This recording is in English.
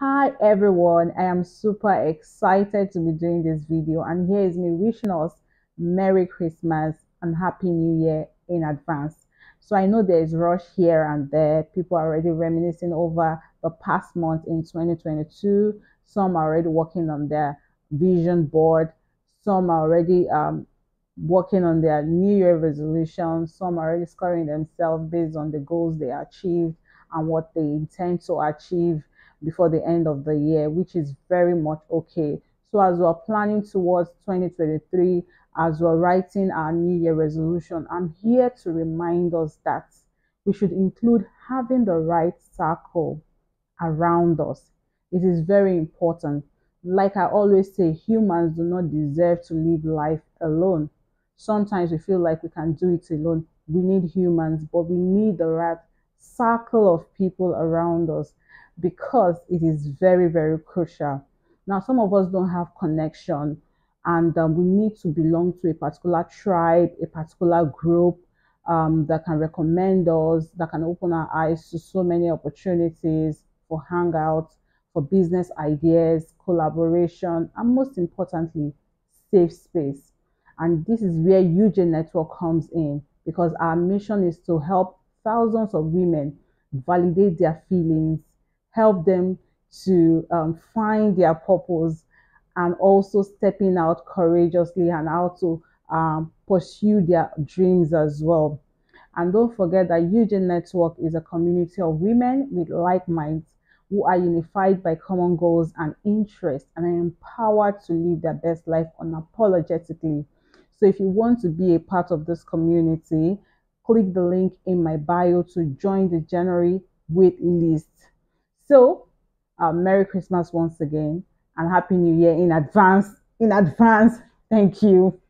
Hi everyone, I am super excited to be doing this video and here is me wishing us Merry Christmas and Happy New Year in advance. So I know there's rush here and there. People are already reminiscing over the past month in 2022. Some are already working on their vision board. Some are already um, working on their New Year resolutions. Some are already scoring themselves based on the goals they achieved and what they intend to achieve before the end of the year, which is very much okay. So, as we're planning towards 2023, as we're writing our New Year resolution, I'm here to remind us that we should include having the right circle around us. It is very important. Like I always say, humans do not deserve to live life alone. Sometimes we feel like we can do it alone. We need humans, but we need the right circle of people around us because it is very, very crucial. Now, some of us don't have connection and um, we need to belong to a particular tribe, a particular group um, that can recommend us, that can open our eyes to so many opportunities for hangouts, for business ideas, collaboration, and most importantly, safe space. And this is where UJ Network comes in because our mission is to help thousands of women validate their feelings, help them to um, find their purpose, and also stepping out courageously and how to um, pursue their dreams as well. And don't forget that UJ Network is a community of women with like minds who are unified by common goals and interests and are empowered to live their best life unapologetically. So, if you want to be a part of this community, click the link in my bio to join the January wait list. So, uh, Merry Christmas once again and Happy New Year in advance. In advance, thank you.